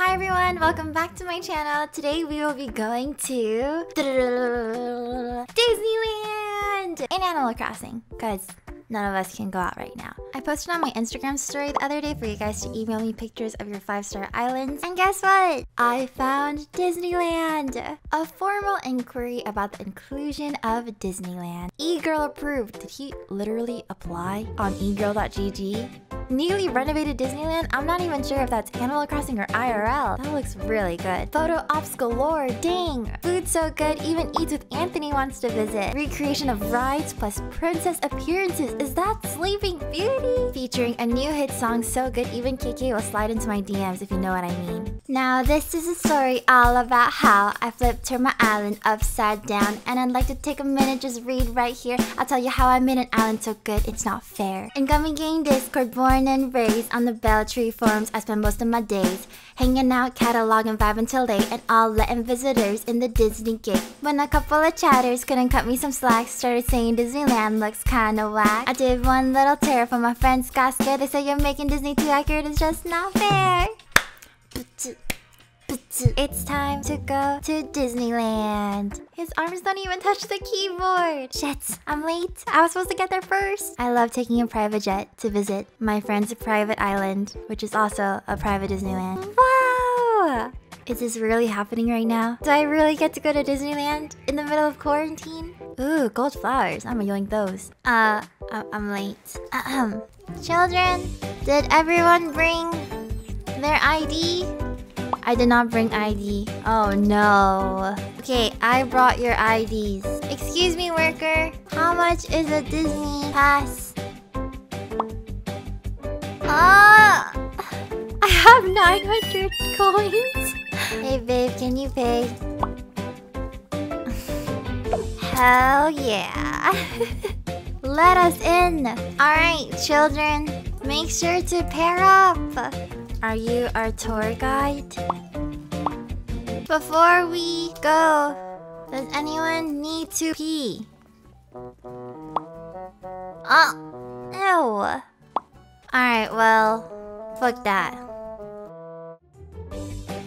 Hi everyone, welcome back to my channel. Today we will be going to Disneyland in Animal Crossing because none of us can go out right now. I posted on my Instagram story the other day for you guys to email me pictures of your five-star islands. And guess what? I found Disneyland! A formal inquiry about the inclusion of Disneyland. E-Girl approved. Did he literally apply on egirl.gg? Newly renovated Disneyland, I'm not even sure if that's Animal Crossing or IRL. That looks really good. Photo ops galore, dang! Food so good, even Eats with Anthony wants to visit. Recreation of rides plus princess appearances. Is that Sleeping Beauty? Featuring a new hit song so good, even Kiki will slide into my DMs if you know what I mean. Now this is a story all about how I flipped my island upside down and I'd like to take a minute just read right here. I'll tell you how I made an island so good it's not fair. In Gummy Gang Discord, born born and raised on the Bell Tree forums. I spend most of my days hanging out, cataloging vibing until late, and all letting visitors in the Disney gate. When a couple of chatters couldn't cut me some slack, started saying Disneyland looks kinda whack. I did one little tear for my friends got scared. They said you're making Disney too accurate, it's just not fair. Uh, It's time to go to Disneyland. His arms don't even touch the keyboard. Shit, I'm late. I was supposed to get there first. I love taking a private jet to visit my friend's private island, which is also a private Disneyland. Wow! Is this really happening right now? Do I really get to go to Disneyland in the middle of quarantine? Ooh, gold flowers. I'm yoink those. Uh, I I'm late. Children, did everyone bring their ID? I did not bring ID. Oh no. Okay, I brought your IDs. Excuse me, worker. How much is a Disney pass? Ah! I have 900 coins. Hey babe, can you pay? Hell yeah. Let us in. Alright, children. Make sure to pair up. Are you our tour guide? Before we go, does anyone need to pee? Oh, ew. Alright, well, fuck that.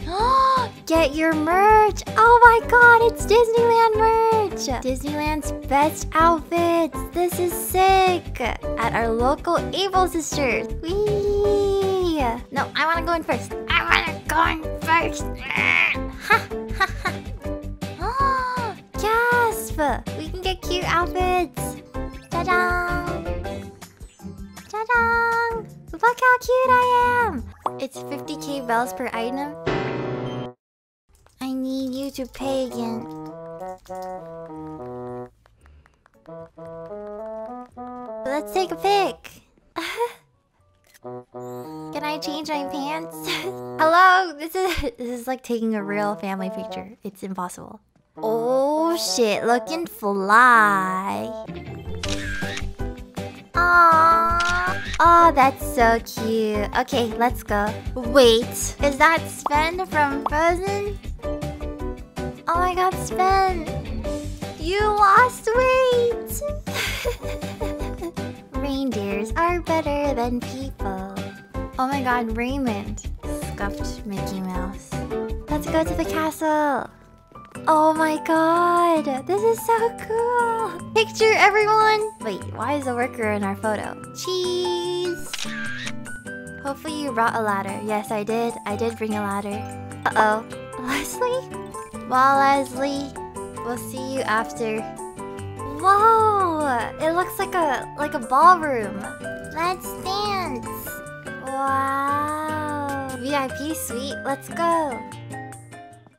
Get your merch! Oh my god, it's Disneyland merch! Disneyland's best outfits! This is sick! At our local Able Sisters! Whee! No, I wanna go in first. I wanna go in first. Ha ha ha. Oh, gasp! We can get cute outfits. Ta-da! Ta-da! Look how cute I am! It's 50k bells per item. I need you to pay again. Let's take a pic. I change my pants? Hello? This is this is like taking a real family picture. It's impossible. Oh shit, looking fly. Aww. Oh, that's so cute. Okay, let's go. Wait, is that Sven from Frozen? Oh my god, Sven. You lost weight. Reindeers are better than people. Oh my god, Raymond. Scuffed Mickey Mouse. Let's go to the castle. Oh my god, this is so cool. Picture everyone. Wait, why is a worker in our photo? Cheese. Hopefully you brought a ladder. Yes, I did. I did bring a ladder. Uh-oh. Leslie? Well, Leslie, we'll see you after. Whoa! It looks like a like a ballroom. Let's dance. Wow. VIP suite. Let's go.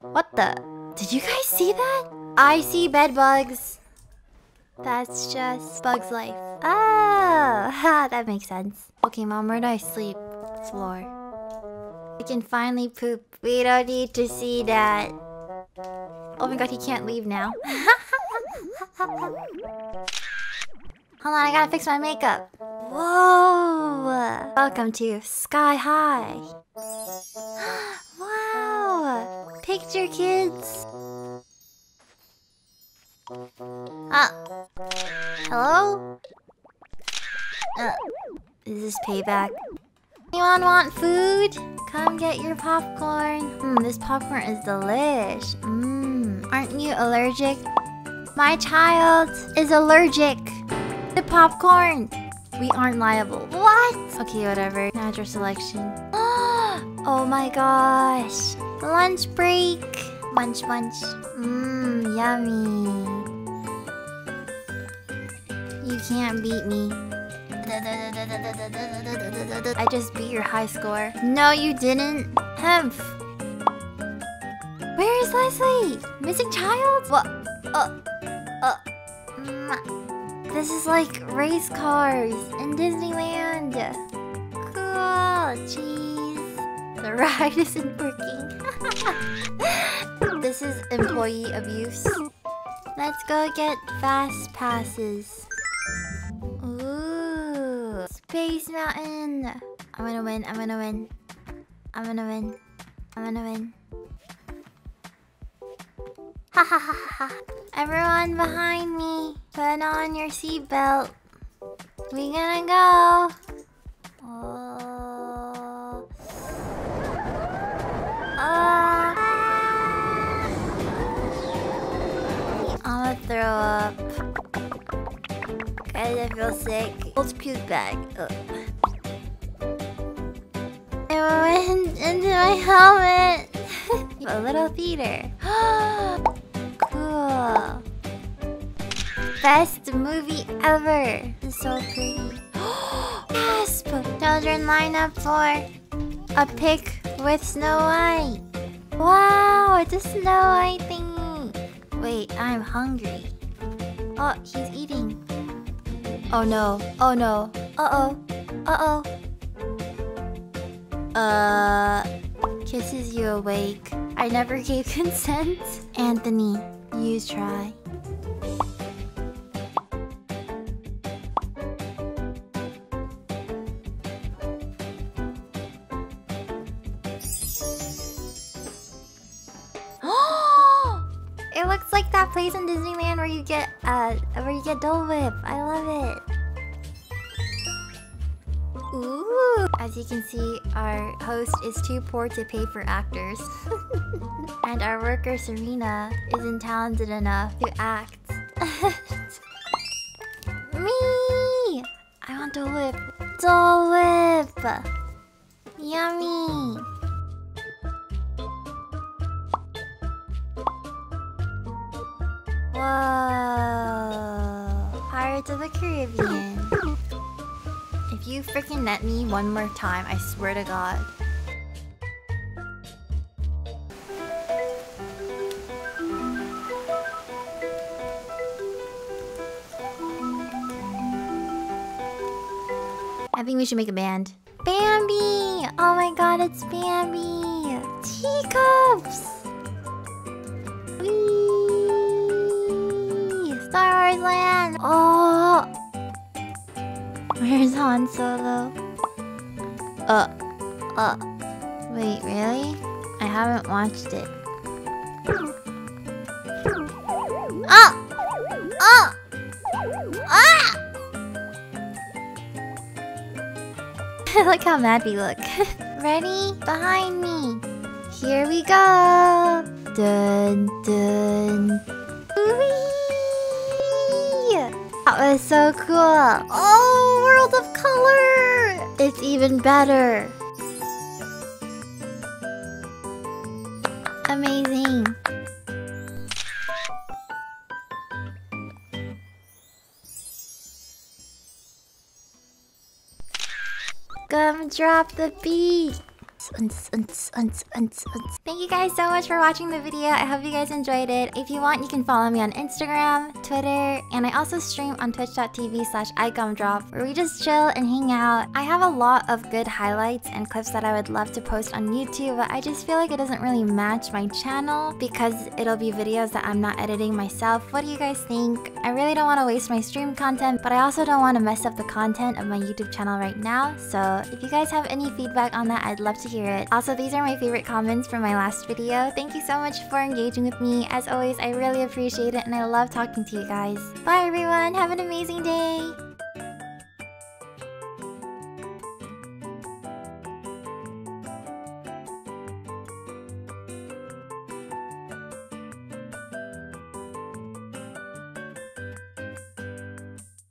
What the? Did you guys see that? I see bed bugs. That's just Bug's life. Oh, ha, that makes sense. Okay, mom, where do I sleep? Floor. I can finally poop. We don't need to see that. Oh my god, he can't leave now. Hold on, I gotta fix my makeup. Whoa! Welcome to Sky High. wow! Picture kids. Ah. Hello? Uh, is this payback? Anyone want food? Come get your popcorn. Hmm, this popcorn is delish. Mmm. Aren't you allergic? My child is allergic to popcorn. We aren't liable. What? Okay, whatever. Natural selection. oh my gosh. Lunch break. Munch, munch. Mmm, yummy. You can't beat me. I just beat your high score. No, you didn't. Hemph. Where is Leslie? Missing child? What? Uh, uh, mm, this is like race cars in Disneyland. Cool. Jeez. The ride isn't working. this is employee abuse. Let's go get fast passes. Ooh. Space Mountain. I'm gonna win. I'm gonna win. I'm gonna win. I'm gonna win. Ha ha ha ha. Everyone behind me, put on your seatbelt. We gonna go. Oh. Ah. I'ma throw up. Cause I feel sick. Let's puke bag. Ugh. It went into my helmet. A little theater. Best movie ever. It's so pretty. Gasp! Children line up for a pic with Snow White. Wow, it's a Snow White thingy. Wait, I'm hungry. Oh, he's eating. Oh no. Oh no. Uh-oh. Uh-oh. Uh... Kisses you awake. I never gave consent. Anthony, you try. it looks like that place in Disneyland where you get uh where you get Dole Whip. I love it. Ooh. As you can see, our host is too poor to pay for actors. and our worker Serena isn't talented enough to act. Me! I want a Whip. Dole Whip! Yummy! Whoa! Pirates of the Caribbean. If you freaking net me one more time, I swear to God. I think we should make a band. Bambi! Oh my god, it's Bambi! Teacups! Where's Han Solo? Uh, uh, wait, really? I haven't watched it. Ah! Ah! Ah! look how mad we look. Ready? Behind me. Here we go. Dun dun. That was so cool. Oh, world of color. It's even better. Amazing. Come drop the beat. Thank you guys so much for watching the video. I hope you guys enjoyed it. If you want, you can follow me on Instagram, Twitter, and I also stream on twitch.tv slash igumdrop where we just chill and hang out. I have a lot of good highlights and clips that I would love to post on YouTube, but I just feel like it doesn't really match my channel because it'll be videos that I'm not editing myself. What do you guys think? I really don't want to waste my stream content, but I also don't want to mess up the content of my YouTube channel right now. So if you guys have any feedback on that, I'd love to hear it. Also, these are my favorite comments from my last video. Thank you so much for engaging with me. As always, I really appreciate it and I love talking to you guys. Bye everyone, have an amazing day!